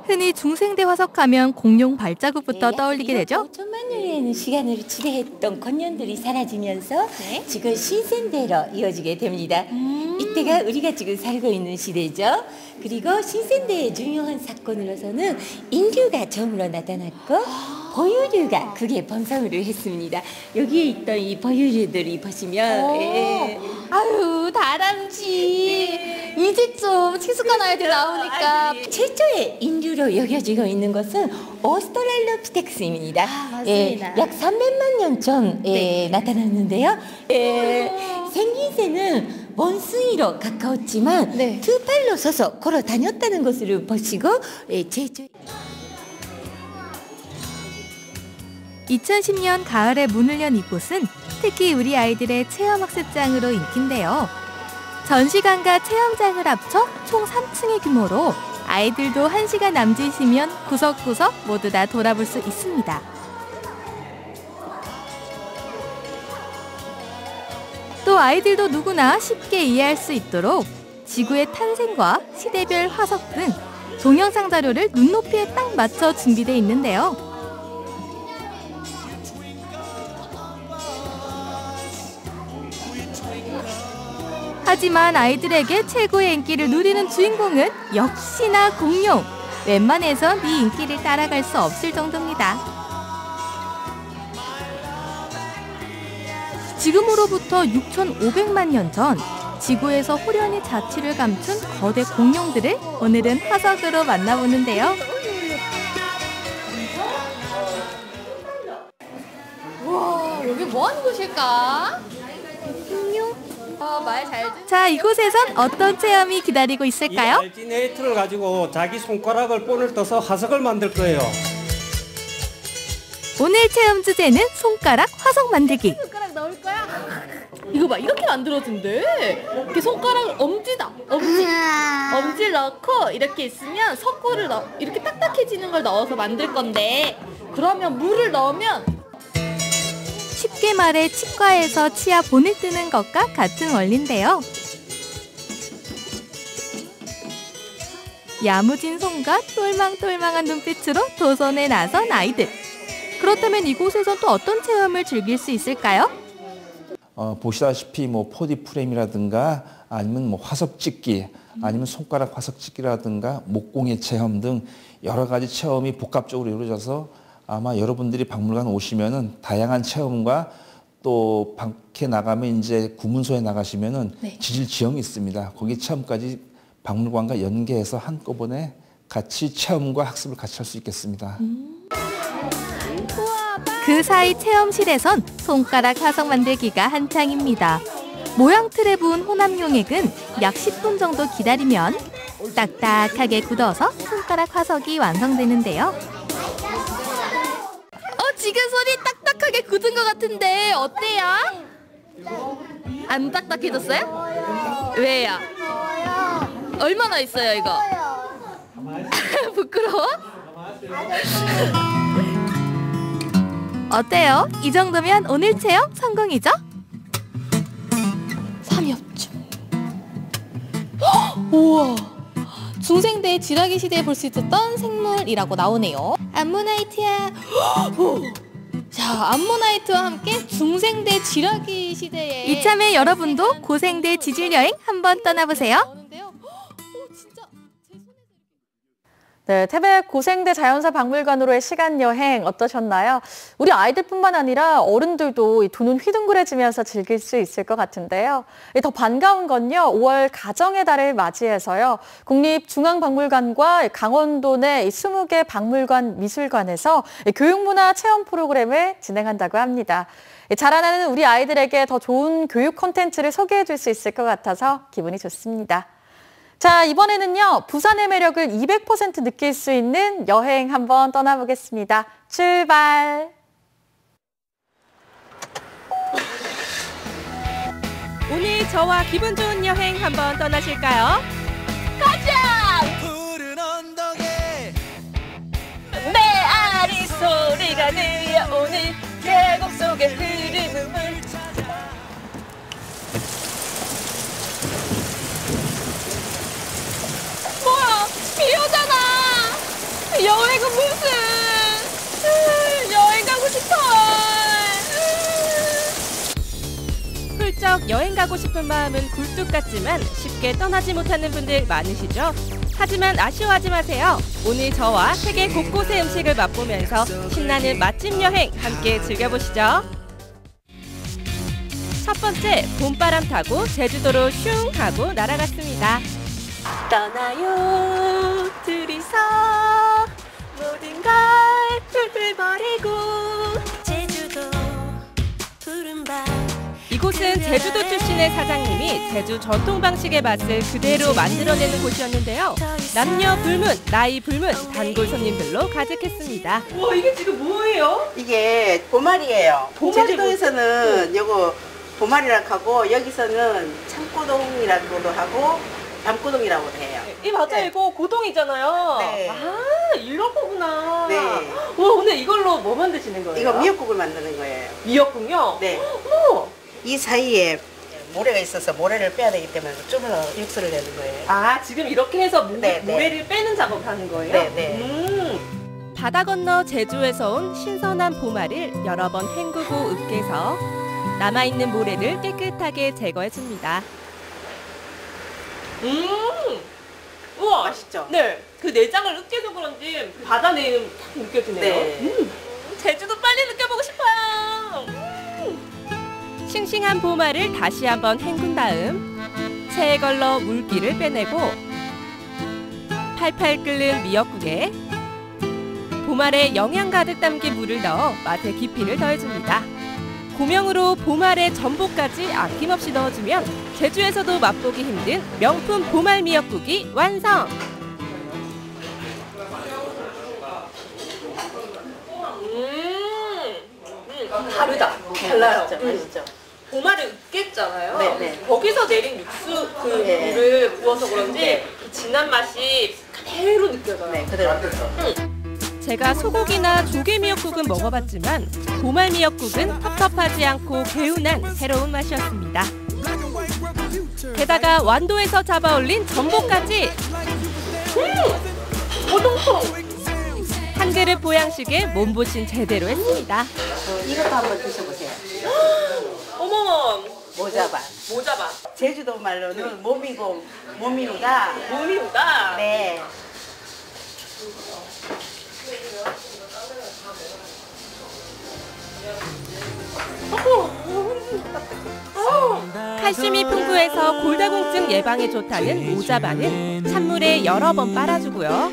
흔히 중생대 화석하면 공룡 발자국부터 떠올리게 되죠. 5천만 년이라는 시간을 지배했던 건년들이 사라지면서 지금 신생대로 이어지게 됩니다. 이때가 우리가 지금 살고 있는 시대죠. 그리고 신생대의 중요한 사건으로서는 인류가 처음으로 나타났고 포유류가 크게 번성을 했습니다. 여기에 있던 이 포유류들이 보시면 예. 아유 다람쥐 이제 좀 친숙한 아이들 나오니까 최초의 인류로 여겨지고 있는 것은 오스트랄로피텍스입니다. 예, 맞습니다. 약 300만 년전 네. 나타났는데요. 예, 생김새는 원숭이로 가까웠지만 네. 두 발로 서서 걸어 다녔다는 것을 보시고 예, 제조 2010년 가을에 문을 연 이곳은 특히 우리 아이들의 체험학습장으로 인기인데요. 전시관과 체험장을 합쳐 총 3층의 규모로 아이들도 1시간 남짓이면 구석구석 모두 다 돌아볼 수 있습니다. 또 아이들도 누구나 쉽게 이해할 수 있도록 지구의 탄생과 시대별 화석 등 동영상 자료를 눈높이에 딱 맞춰 준비되어 있는데요. 하지만 아이들에게 최고의 인기를 누리는 주인공은 역시나 공룡. 웬만해선 이 인기를 따라갈 수 없을 정도입니다. 지금으로부터 6,500만 년 전 지구에서 호련히 자취를 감춘 거대 공룡들을 오늘은 화석으로 만나보는데요. 와 여기 뭐 하는 곳일까? 공룡 어말잘 듣. 자, 이곳에선 어떤 체험이 기다리고 있을까요? 알지네이트를 가지고 자기 손가락을 본을 떠서 화석을 만들 거예요. 오늘 체험 주제는 손가락 화석 만들기. 손가락 넣을 거야? 이거 봐 이렇게 만들어진대 이렇게 손가락 엄지다 엄지 엄지를 넣고 이렇게 있으면 석고를 넣 이렇게 딱딱해지는 걸 넣어서 만들 건데 그러면 물을 넣으면 쉽게 말해 치과에서 치아 본을 뜨는 것과 같은 원리인데요. 야무진 손과 똘망똘망한 눈빛으로 도전에 나선 아이들. 그렇다면 이곳에선 또 어떤 체험을 즐길 수 있을까요? 어, 보시다시피 뭐 4D 프레임이라든가 아니면 뭐 화석 찍기 아니면 손가락 화석 찍기라든가 목공예 체험 등 여러 가지 체험이 복합적으로 이루어져서 아마 여러분들이 박물관 오시면은 다양한 체험과 또 밖에 나가면 이제 구문소에 나가시면은 네. 지질 지형이 있습니다. 거기 체험까지 박물관과 연계해서 한꺼번에 같이 체험과 학습을 같이 할 수 있겠습니다. 그 사이 체험실에선 손가락 화석 만들기가 한창입니다. 모양 틀에 부은 호남 용액은 약 10분 정도 기다리면 딱딱하게 굳어서 손가락 화석이 완성되는데요. 어 지금 손이 딱딱하게 굳은 것 같은데 어때요? 안 딱딱해졌어요? 왜요? 얼마나 있어요 이거? 부끄러워? 어때요? 이 정도면 오늘 체험 성공이죠? 삼엽충. 우와. 중생대 지라기 시대에 볼 수 있었던 생물이라고 나오네요. 암모나이트야. 오. 자, 암모나이트와 함께 중생대 쥐라기 시대에 이참에 여러분도 고생대 지질 여행 한번 떠나보세요. 네, 태백 고생대 자연사 박물관으로의 시간 여행 어떠셨나요? 우리 아이들뿐만 아니라 어른들도 이 두 눈 휘둥그레지면서 즐길 수 있을 것 같은데요. 이 더 반가운 건요, 5월 가정의 달을 맞이해서요, 국립중앙박물관과 강원도 내 20개 박물관 미술관에서 이 교육문화 체험 프로그램을 진행한다고 합니다. 이 자라나는 우리 아이들에게 더 좋은 교육 콘텐츠를 소개해 줄 수 있을 것 같아서 기분이 좋습니다. 자, 이번에는요, 부산의 매력을 200% 느낄 수 있는 여행 한번 떠나보겠습니다. 출발! 오늘 저와 기분 좋은 여행 한번 떠나실까요? 가자! 푸른 언덕에 내 아리 소리가 들려오는 계곡 속에 흐 비 오잖아 여행은 무슨 으, 여행 가고 싶어 훌쩍 여행 가고 싶은 마음은 굴뚝 같지만 쉽게 떠나지 못하는 분들 많으시죠? 하지만 아쉬워하지 마세요. 오늘 저와 세계 곳곳의 음식을 맛보면서 신나는 맛집 여행 함께 즐겨보시죠. 첫 번째, 봄바람 타고 제주도로 슝 하고 날아갔습니다. 떠나요, 둘이서 모든 걸 풀풀 버리고 제주도 푸른 밤 이곳은 제주도 출신의 사장님이 제주 전통 방식의 맛을 그대로 만들어내는 곳이었는데요. 남녀 불문, 나이 불문, 단골 손님들로 가득했습니다. 와 이게 지금 뭐예요? 이게 보말이에요. 보말이 제주도에서는 요거 보말이라고 하고 여기서는 참고동이라고도 하고 밤고동이라고도 해요. 이 맞아요. 이거 고동이잖아요. 네. 아 이런 거구나. 네. 와 오늘 이걸로 뭐 만드시는 거예요? 이거 미역국을 만드는 거예요. 미역국요? 네. 어머. 이 사이에 모래가 있어서 모래를 빼야 되기 때문에 쭈물러 육수를 내는 거예요. 아 지금 이렇게 해서 모, 네, 네. 모래를 빼는 작업하는 거예요? 네, 네. 음. 바다 건너 제주에서 온 신선한 보말을 여러 번 헹구고 으깨서 남아있는 모래를 깨끗하게 제거해줍니다. 음, 우와 맛있죠? 네, 그 내장을 으깨서 그런지 바다 내음 딱 느껴지네요. 네. 음, 제주도 빨리 느껴보고 싶어요. 음. 싱싱한 보말을 다시 한번 헹군 다음 체에 걸러 물기를 빼내고 팔팔 끓는 미역국에 보말에 영양 가득 담긴 물을 넣어 맛의 깊이를 더해줍니다. 고명으로 보말에 전복까지 아낌없이 넣어주면 제주에서도 맛보기 힘든 명품 보말 미역국이 완성! 음, 다르다. 달라요. 맛있죠? 음. 맛있죠? 보말을 으깼잖아요. 네, 네. 거기서 내린 육수 그 네. 물을 부어서 그런지 네. 그 진한 맛이 그대로 느껴져요. 네, 그대로. 제가 소고기나 조개 미역국은 먹어봤지만 보말 미역국은 텁텁하지 않고 개운한 새로운 맛이었습니다. 게다가 완도에서 잡아 올린 전복까지 음! 오동통! 한 그릇 보양식에 몸보신 제대로 했습니다. 이것도 한번 드셔보세요. 어머! 모자반. 모자반. 제주도 말로는 몸이고 몸이가 몸이다. 네. 칼슘이 풍부해서 골다공증 예방에 좋다는 모자반은 찬물에 여러 번 빨아주고요.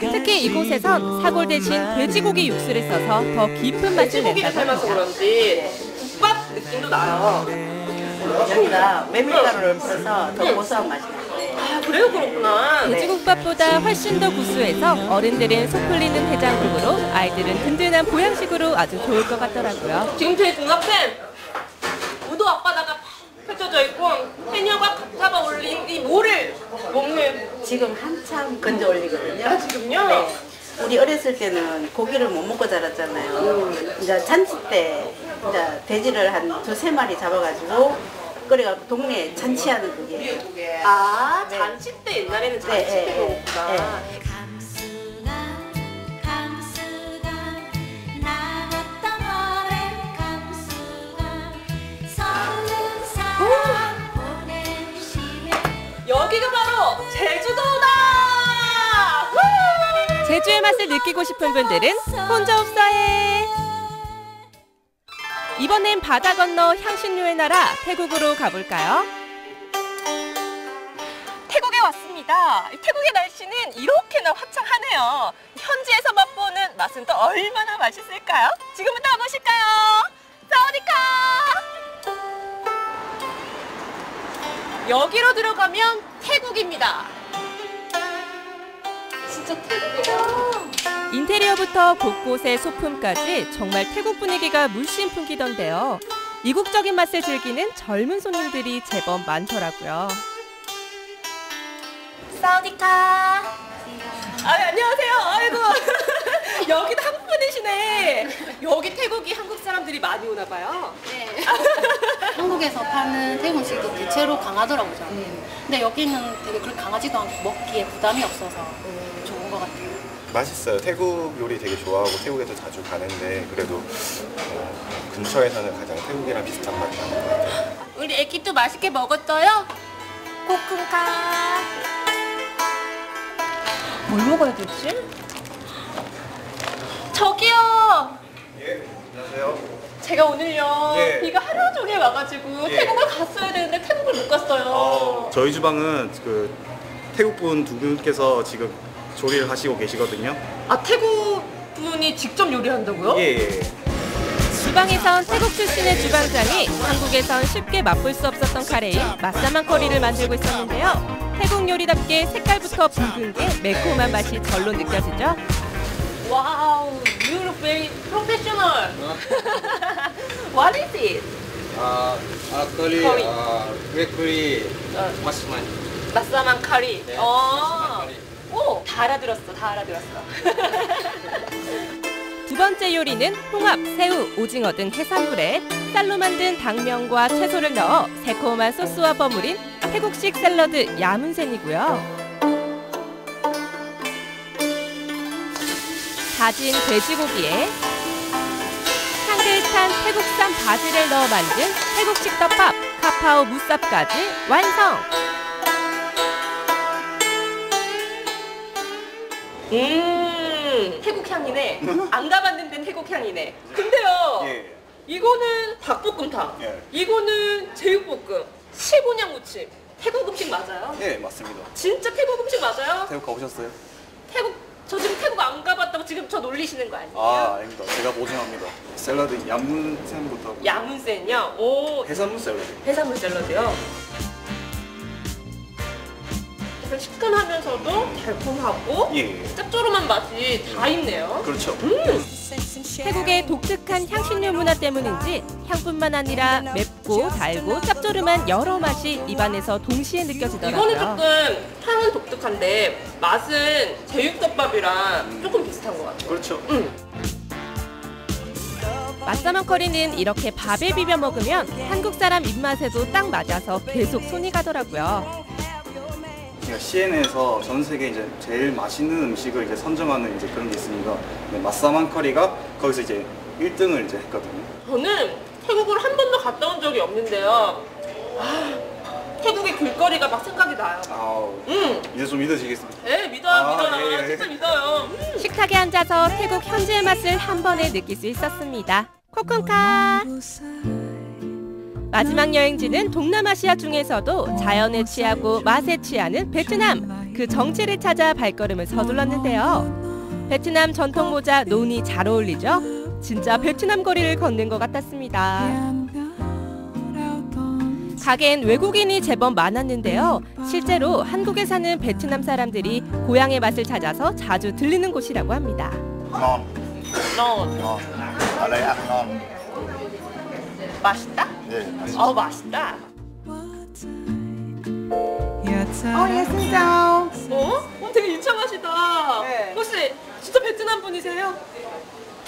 특히 이곳에선 사골 대신 돼지고기 육수를 써서 더 깊은 맛을 낸다고 합니다. 그런지 국밥 느낌도 나요. 여기다 메밀가루를 풀어서 더 고소한 맛이 나요. 아, 그래요? 그렇구나. 돼지국밥보다 훨씬 더 구수해서 어른들은 속 풀리는 해장국으로 아이들은 든든한 보양식으로 아주 좋을 것 같더라고요. 지금 제 눈앞에 우도 앞바다가 펼쳐져 있고 해녀가 잡아 올린 이 모를 먹는 지금 한참 건져 올리거든요. 아, 지금요? 네. 우리 어렸을 때는 고기를 못 먹고 자랐잖아요. 이제 잔치 때 이제 돼지를 한 두세 마리 잡아가지고 끓여갖고 동네에 잔치하는 그게. 아 잔치 때 옛날에는 잔치 네, 때 네, 먹었구나. 여기가 바로 제주도다! 후! 제주의 맛을 느끼고 싶은 분들은 혼자 없어해. 이번엔 바다 건너 향신료의 나라 태국으로 가볼까요? 태국에 왔습니다. 태국의 날씨는 이렇게나 화창하네요. 현지에서 맛보는 맛은 또 얼마나 맛있을까요? 지금부터 가보실까요? 사우디카! 여기로 들어가면 태국입니다. 진짜 태국이다. 인테리어부터 곳곳의 소품까지 정말 태국 분위기가 물씬 풍기던데요. 이국적인 맛을 즐기는 젊은 손님들이 제법 많더라고요. 사우디카. 아, 안녕하세요. 아이고. 여기도 한국 분이시네. 여기 태국이 한국 사람들이 많이 오나 봐요. 네. 한국에서 파는 태국 음식도 대체로 강하더라고요. 저는. 근데 여기는 되게 그렇게 강하지도 않고 먹기에 부담이 없어서 좋은 것 같아요. 맛있어요. 태국 요리 되게 좋아하고 태국에서 자주 가는데 그래도 어, 근처에서는 가장 태국이랑 비슷한 맛이 나는 것 같아요. 우리 애기도 맛있게 먹었어요? 코쿤카. 뭘 먹어야 되지? 저기요. 안녕하세요. 제가 오늘요 예. 비가 하루 종일 와가지고 예. 태국을 갔어야 되는데 태국을 못 갔어요. 저희 주방은 그 태국 분 두 분께서 지금 조리를 하시고 계시거든요. 아 태국 분이 직접 요리한다고요? 예, 예. 주방에선 태국 출신의 주방장이 한국에선 쉽게 맛볼 수 없었던 카레인 맛사만 커리를 만들고 있었는데요. 태국 요리답게 색깔부터 붉은 게 매콤한 맛이 절로 느껴지죠. Wow, you look very professional. What is it? Curry. uh, red curry, massaman. 맛사만 커리. 네, 어. 오, 다 알아들었어, 다 알아들었어. 두 번째 요리는 홍합, 새우, 오징어 등 해산물에 쌀로 만든 당면과 채소를 넣어 새콤한 소스와 버무린 태국식 샐러드 얌운센이고요. 다진 돼지고기에 향긋한 태국산 바지를 넣어 만든 태국식 떡밥, 카파오 무쌉까지 완성! 음, 태국 향이네. 안 가봤는데 태국 향이네. 근데요, 예. 이거는 닭볶음탕, 예. 이거는 제육볶음, 시곤양 무침. 태국 음식 맞아요? 예, 맞습니다. 진짜 태국 음식 맞아요? 태국 가보셨어요? 태국 저 지금 태국 안 가봤다고 지금 저 놀리시는 거 아니에요? 아, 아닙니다. 제가 보증합니다. 샐러드 양문샘부터 야문센요. 오, 해산물 샐러드. 해산물 샐러드요. 약간 시큼하면서도 달콤하고 예. 짭조름한 맛이 다 있네요. 그렇죠. 음. 태국의 독특한 향신료 문화 때문인지 향뿐만 아니라 맵고 달고 짭조름한 여러 맛이 입안에서 동시에 느껴지더라고요. 이거는 조금 향은 독특한데 맛은 제육덮밥이랑 조금 비슷한 것 같아요. 그렇죠. 맛사만 커리는 이렇게 밥에 비벼 먹으면 한국 사람 입맛에도 딱 맞아서 계속 손이 가더라고요. 제가 CN에서 전 세계 이제 제일 맛있는 음식을 이제 선정하는 이제 그런 게 있습니다. 네, 맛사만 커리가 거기서 이제 1등을 이제 했거든요. 저는 태국을 한 번도 갔다 온 적이 없는데요. 아, 태국의 길거리가 막 생각이 나요. 아우, 음. 이제 좀 믿어지겠습니다. 네, 믿어요, 아, 믿어요. 예, 예. 진짜 믿어요. 음. 식탁에 앉아서 태국 현지의 맛을 한 번에 느낄 수 있었습니다. 코쿤카. 마지막 여행지는 동남아시아 중에서도 자연에 취하고 맛에 취하는 베트남. 그 정체를 찾아 발걸음을 서둘렀는데요. 베트남 전통 모자 논이 잘 어울리죠? 진짜 베트남 거리를 걷는 것 같았습니다. 가게엔 외국인이 제법 많았는데요. 실제로 한국에 사는 베트남 사람들이 고향의 맛을 찾아서 자주 들리는 곳이라고 합니다. 맛있다? 예, 어 맛있다. 어, 예, 신짜오. 어? 어 되게 유창하시다. 네. 혹시 진짜 베트남 분이세요?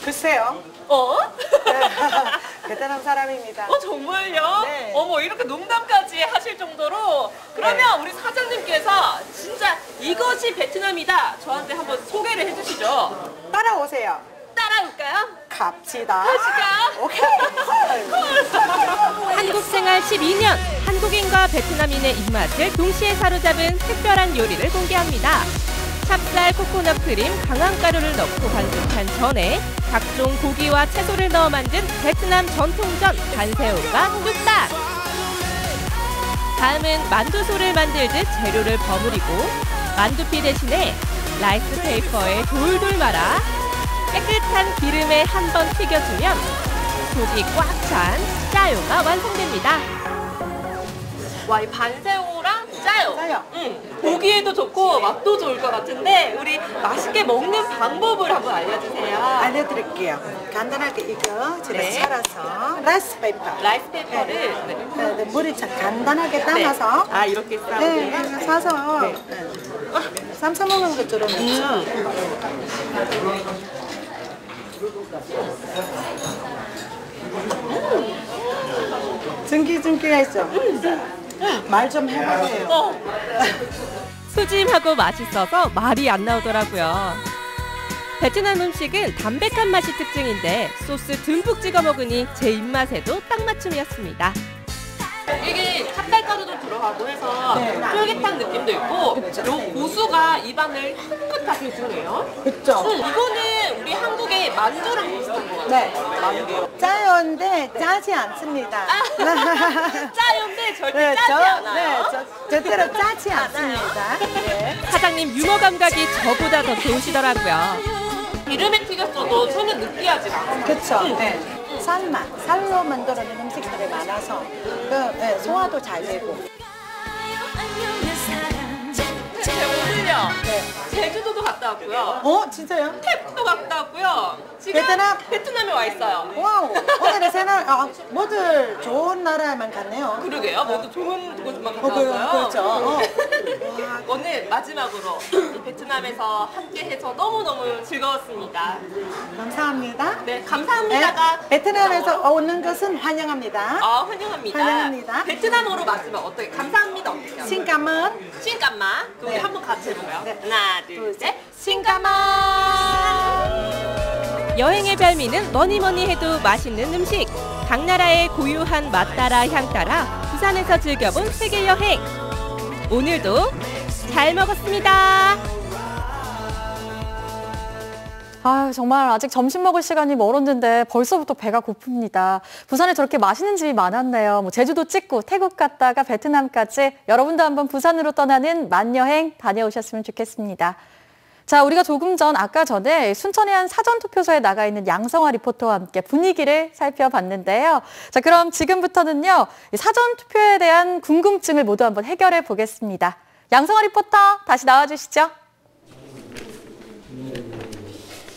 글쎄요. 어? 베트남 사람입니다. 어 정말요? 네. 어머 이렇게 농담까지 하실 정도로 그러면 우리 사장님께서 진짜 이것이 베트남이다 저한테 한번 소개를 해주시죠. 따라오세요. 따라올까요? 갑시다. 가시까? 오케이. 한국 생활 12년 한국인과 베트남인의 입맛을 동시에 사로잡은 특별한 요리를 공개합니다. 찹쌀, 코코넛 크림, 강황가루를 넣고 반죽한 전에 각종 고기와 채소를 넣어 만든 베트남 전통전 반새우가 뚝딱! 다음은 만두소를 만들듯 재료를 버무리고 만두피 대신에 라이스 페이퍼에 돌돌 말아 깨끗한 기름에 한 번 튀겨주면 속이 꽉 찬 짜요가 완성됩니다. 와, 이 반쎄오랑 짜요. 짜요. 응. 보기에도 좋고 맛도 좋을 것 같은데 우리 맛있게 먹는 방법을 한번 알려주세요. 알려드릴게요. 간단하게 이거 제가 네. 썰어서 라이스 페이퍼. 라이스 페이퍼를 네. 네, 네, 물에 참 간단하게 담아서 아 이렇게 싸고 네, 이거 사서 네. 쌈싸 먹는 것처럼 해서 증기증기했죠? 말좀 해보세요. 소짐하고 맛있어서 말이 안 나오더라고요. 베트남 음식은 담백한 맛이 특징인데 소스 듬뿍 찍어 먹으니 제 입맛에도 딱 맞춤이었습니다. 이게 찹쌀가루도 들어가고 해서 네. 쫄깃한 느낌도 있고 요 고수가 입안을 향긋하게 주네요. 그쵸? 응, 이거는 우리 한국의 만두랑 비슷한 것 같아요. 네. 만두. 짜요인데 짜지 않습니다. 짜요인데 절대 네, 짜지 저- 않아요. 네, 저- 절대로 짜지 않습니다. 네. 사장님 유머 감각이 저보다 더 좋으시더라고요. 기름에 튀겼어도 손은 느끼하지 않아요. 그쵸? 네. 쌀만, 쌀로 만들어낸 음식들이 많아서 그, 네, 소화도 잘 되고. 오늘요. 제주도도 갔다 왔고요. 어, 진짜요? 태국도 갔다 왔고요. 지금 베트남? 베트남에 와 있어요. 와우, 오늘 세 나라, 아, 모두 좋은 나라에만 갔네요. 그러게요. 모두 좋은 곳만 갔다 어, 그- 왔어요. 그렇죠. 어. 와, 오늘 마지막으로 이 베트남에서 함께해서 너무너무 즐거웠습니다. 감사합니다. 네, 감사합니다가 네, 베트남에서 오는 것은 환영합니다. 아, 환영합니다. 환영합니다. 베트남어로 마지막 어떻게? 감사합니다. 어떻게? 신까만. 신까마. 우리 네. 한번 같이 해볼까요? 하나, 둘, 셋. 신까마. 여행의 별미는 뭐니 뭐니 해도 맛있는 음식. 각 나라의 고유한 맛 따라 향 따라 부산에서 즐겨본 세계 여행. 오늘도 잘 먹었습니다. 아유, 정말 아직 점심 먹을 시간이 멀었는데 벌써부터 배가 고픕니다. 부산에 저렇게 맛있는 집이 많았네요. 뭐 제주도 찍고 태국 갔다가 베트남까지 여러분도 한번 부산으로 떠나는 만여행 다녀오셨으면 좋겠습니다. 자, 우리가 조금 전 아까 전에 순천의 한 사전투표소에 나가 있는 양성화 리포터와 함께 분위기를 살펴봤는데요. 자, 그럼 지금부터는요. 이 사전투표에 대한 궁금증을 모두 한번 해결해 보겠습니다. 양성화 리포터 다시 나와 주시죠.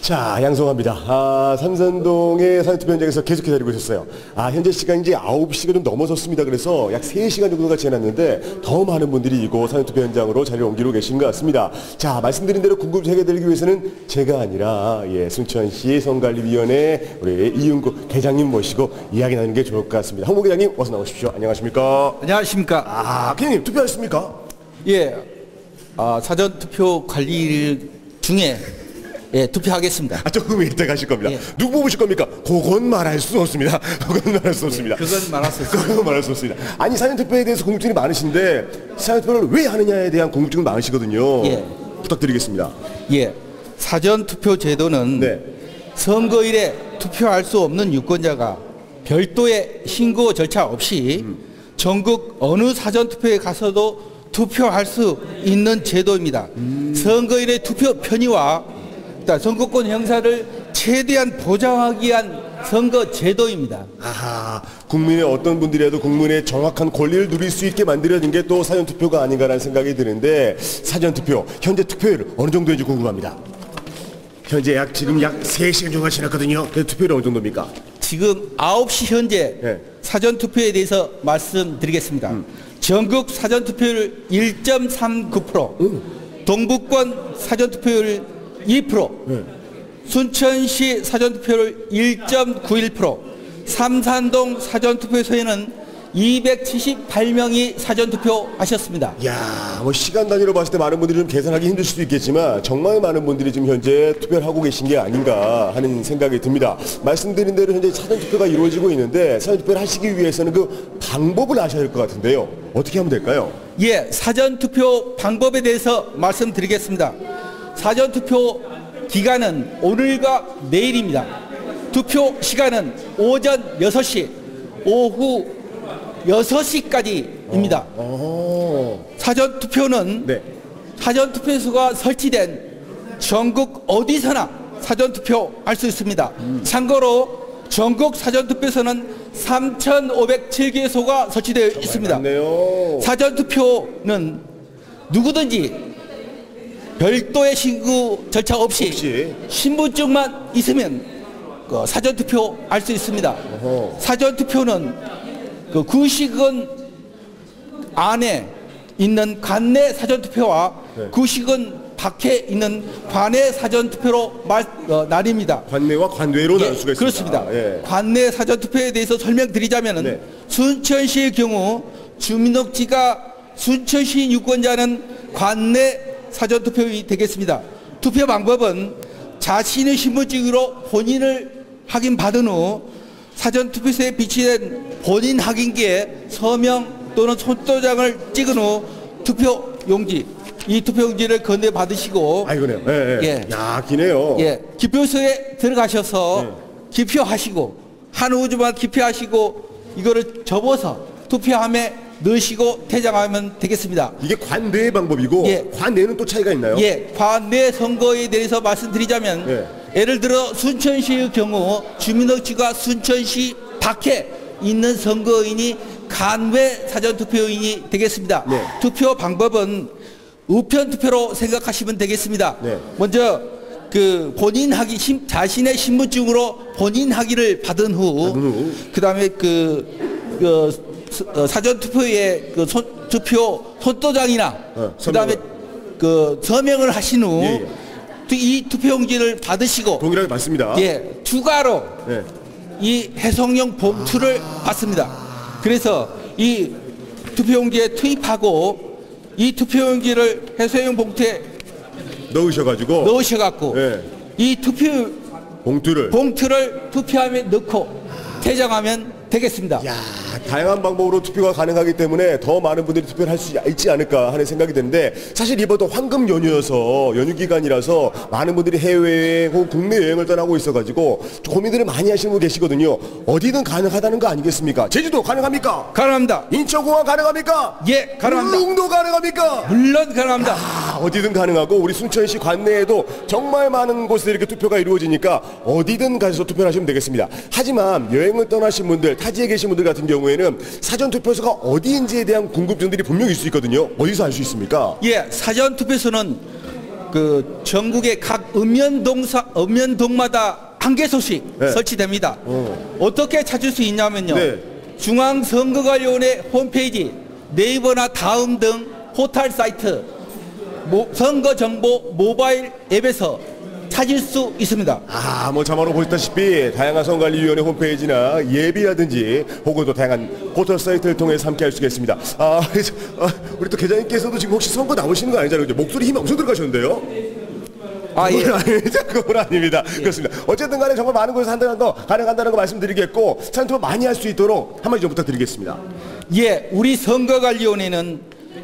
자, 양성합니다. 아, 삼산동의 사전투표 현장에서 계속 기다리고 있었어요. 아, 현재 시간이 이제 9시가 좀 넘어섰습니다. 그래서 약 3시간 정도가 지났는데 더 많은 분들이 이곳 사전투표 현장으로 자리를 옮기고 계신 것 같습니다. 자, 말씀드린 대로 궁금증 해결드리기 위해서는 제가 아니라 예, 순천시 선관리위원회 우리 이윤구 계장님 모시고 이야기 나누는 게 좋을 것 같습니다. 홍보 계장님 어서 나오십시오. 안녕하십니까? 안녕하십니까? 아, 계장님 투표하셨습니까? 예, 아, 사전 투표 관리 중에 예, 투표하겠습니다. 아, 조금 이따 가실 겁니다. 누구 뽑으실 겁니까? 그건 말할 수 없습니다. 그건 말할 수 없습니다. 그건 말할 수 없습니다. 그건 말할 수 없습니다. 아니, 사전 투표에 대해서 궁금증이 많으신데, 사전 투표를 왜 하느냐에 대한 궁금증이 많으시거든요. 예. 부탁드리겠습니다. 예, 사전 투표 제도는 네. 선거일에 투표할 수 없는 유권자가 별도의 신고 절차 없이 음. 전국 어느 사전 투표에 가서도 투표할 수 있는 제도입니다. 음. 선거일의 투표 편의와 그다음 선거권 형사를 최대한 보장하기 위한 선거 제도입니다. 아하, 국민의 어떤 분들이라도 국민의 정확한 권리를 누릴 수 있게 만들어진 게 또 사전투표가 아닌가라는 생각이 드는데, 사전투표, 현재 투표율 어느 정도인지 궁금합니다. 현재 약, 지금 약 3시간 정도 지났거든요. 근데 투표율 어느 정도입니까? 지금 9시 현재 사전 투표에 대해서 말씀드리겠습니다. 전국 사전 투표율 1.39%, 동북권 사전 투표율 2%, 순천시 사전 투표율 1.91%, 삼산동 사전 투표소에는 278명이 사전 투표 하셨습니다. 야, 뭐 시간 단위로 봤을 때 많은 분들이 좀 계산하기 힘들 수도 있겠지만 정말 많은 분들이 지금 현재 투표를 하고 계신 게 아닌가 하는 생각이 듭니다. 말씀드린 대로 현재 사전 투표가 이루어지고 있는데 사전 투표를 하시기 위해서는 그 방법을 아셔야 될 것 같은데요. 어떻게 하면 될까요? 예, 사전 투표 방법에 대해서 말씀드리겠습니다. 사전 투표 기간은 오늘과 내일입니다. 투표 시간은 오전 6시, 오후 6시까지입니다. 사전 투표는 사전 투표소가 설치된 전국 어디서나 사전 투표 할 수 있습니다. 참고로 전국 사전 투표소는 3,507개소가 설치되어 있습니다. 사전투표는 누구든지 별도의 신고 절차 없이, 신분증만 있으면 그 사전 투표 할 수 있습니다. 사전 투표는 그 구식은 안에 있는 관내 사전 투표와 네. 구식은 밖에 있는 관내 사전 투표로 말, 어, 나뉩니다. 관내와 관외로 예, 나눌 수가 있습니다. 그렇습니다. 예. 관내 사전 투표에 대해서 설명드리자면은 순천시의 경우 주민등록지가 순천시 유권자는 관내 사전투표이 되겠습니다. 투표 방법은 자신의 신분증으로 본인을 확인받은 후 사전투표소에 비치된 본인 확인기에 서명 또는 손도장을 찍은 후 투표 용지 이 투표용지를 건네 받으시고 아이고네요. 예, 예. 야, 기네요. 예, 기표소에 들어가셔서 기표하시고 한 우주만 기표하시고 이거를 접어서 투표함에 넣으시고 퇴장하면 되겠습니다. 이게 관내의 방법이고 관내는 또 차이가 있나요? 예, 관내 선거에 대해서 말씀드리자면 예. 예를 들어 순천시의 경우 주민등록지가 순천시 밖에 있는 선거인이 간외 사전투표인이 되겠습니다. 네. 투표 방법은 우편 투표로 생각하시면 되겠습니다. 네. 먼저 그 본인 확인 신- 자신의 신분증으로 본인 확인을 받은 후 그다음에 그, 그 스- 어, 사전 투표에 그 손, 투표 손도장이나 그다음에 그 서명을 하신 후이 예, 투표용지를 받으시고 동일하게 맞습니다. 예 추가로 네. 이 해송용 봉투를 받습니다. 그래서 이 투표용지에 투입하고 이 투표용지를 해소용 봉투에 넣으셔가지고 넣으셔갖고 이 투표 봉투를 봉투를 투표함에 넣고 퇴장하면 되겠습니다. 다양한 방법으로 투표가 가능하기 때문에 더 많은 분들이 투표를 할 수 있지 않을까 하는 생각이 드는데 사실 이번도 황금 연휴여서 연휴 기간이라서 많은 분들이 해외여행 혹은 국내 여행을 떠나고 있어가지고 고민들을 많이 하시는 분 계시거든요. 어디든 가능하다는 거 아니겠습니까? 제주도 가능합니까? 가능합니다. 인천공항 가능합니까? 예, 가능합니다. 울릉도 가능합니까? 물론 가능합니다. 아, 어디든 가능하고 우리 순천시 관내에도 정말 많은 곳에 이렇게 투표가 이루어지니까 어디든 가서 투표를 하시면 되겠습니다. 하지만 여행을 떠나신 분들, 타지에 계신 분들 같은 경우 에는 사전 투표소가 어디인지에 대한 궁금증들이 분명히 있을 수 있거든요. 어디서 알 수 있습니까? 예, 사전 투표소는 그 전국의 각 읍면동사 읍면동마다 한 개소씩 설치됩니다. 어. 떻게 찾을 수 있냐면요. 중앙선거관리원회 홈페이지, 네이버나 다음 등 포털 사이트, 모- 선거정보 모바일 앱에서 찾을 수 있습니다. 아, 뭐 자막으로 보셨다시피 다양한 선관리위원회 홈페이지나 예비라든지 혹은 또 다양한 포털 사이트를 통해서 함께 할 수가 있습니다. 아, 아, 우리 또 계장님께서도 지금 혹시 선거 나오시는 거 아니잖아요. 목소리 힘이 엄청 들어가셨는데요? 아, 예. 그건 아닙니다. 그건 아닙니다. 그렇습니다. 어쨌든 간에 정말 많은 곳에서 한다는 거, 가능한다는 거 말씀드리겠고, 산투표 많이 할 수 있도록 한마디 좀 부탁드리겠습니다. 예, 우리 선거관리위원회는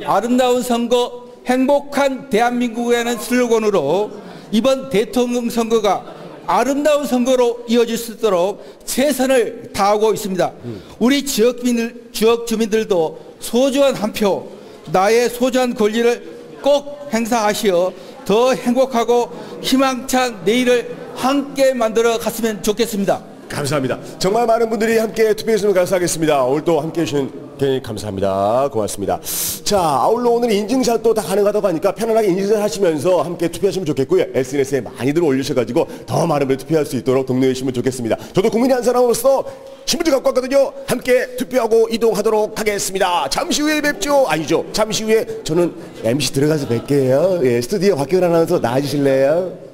아름다운 선거, 행복한 대한민국이라는 슬로건으로 이번 대통령 선거가 아름다운 선거로 이어질 수 있도록 최선을 다하고 있습니다. 우리 지역 주민들, 지역 주민들도 소중한 한 표, 나의 소중한 권리를 꼭 행사하시어 더 행복하고 희망찬 내일을 함께 만들어 갔으면 좋겠습니다. 감사합니다. 정말 많은 분들이 함께 투표해주시면 감사하겠습니다. 오늘 또 함께 해주신 게 감사합니다. 고맙습니다. 자, 아울러 오늘 인증샷도 다 가능하다고 하니까 편안하게 인증샷 하시면서 함께 투표하시면 좋겠고요. SNS에 많이들 올리셔가지고 더 많은 분들 투표할 수 있도록 독려해 주시면 좋겠습니다. 저도 국민의 한 사람으로서 신분증 갖고 왔거든요. 함께 투표하고 이동하도록 하겠습니다. 잠시 후에 뵙죠. 아니죠. 잠시 후에 저는 MC 들어가서 뵐게요. 예, 스튜디오 박기훈 아나운서 나와주실래요?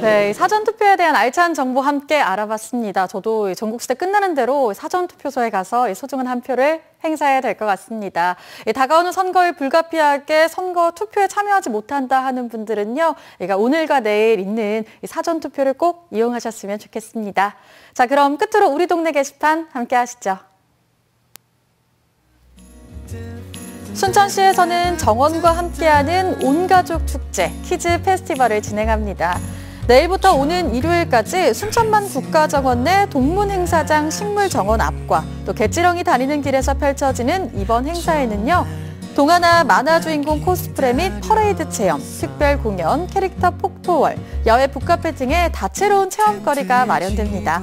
네, 사전투표에 대한 알찬 정보 함께 알아봤습니다. 저도 전국시대 끝나는 대로 사전투표소에 가서 이 소중한 한 표를 행사해야 될 것 같습니다. 이 다가오는 선거에 불가피하게 선거 투표에 참여하지 못한다 하는 분들은요, 오늘과 내일 있는 이 사전투표를 꼭 이용하셨으면 좋겠습니다. 자, 그럼 끝으로 우리 동네 게시판 함께 하시죠. 순천시에서는 정원과 함께하는 온가족 축제 키즈 페스티벌을 진행합니다. 내일부터 오는 일요일까지 순천만 국가정원 내 동문행사장 식물정원 앞과 또 갯지렁이 다니는 길에서 펼쳐지는 이번 행사에는요. 동화나 만화 주인공 코스프레 및 퍼레이드 체험, 특별 공연, 캐릭터 포토월, 야외 북카페 등의 다채로운 체험거리가 마련됩니다.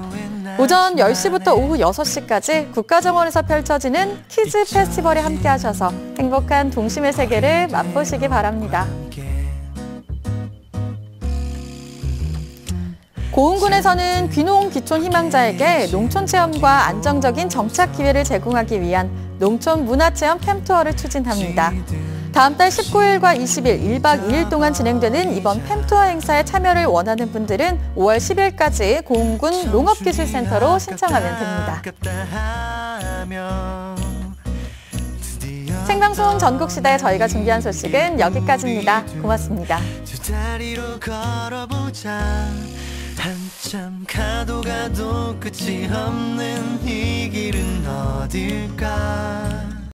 오전 10시부터 오후 6시까지 국가정원에서 펼쳐지는 키즈 페스티벌에 함께 하셔서 행복한 동심의 세계를 맛보시기 바랍니다. 고흥군에서는 귀농 귀촌 희망자에게 농촌 체험과 안정적인 정착 기회를 제공하기 위한 농촌 문화체험 팸투어를 추진합니다. 다음 달 19일과 20일 1박 2일 동안 진행되는 이번 팸투어 행사에 참여를 원하는 분들은 5월 10일까지 고흥군 농업기술센터로 신청하면 됩니다. 생방송 전국시대 저희가 준비한 소식은 여기까지입니다. 고맙습니다. 한참 가도 가도 끝이 없는 이 길은 어딜까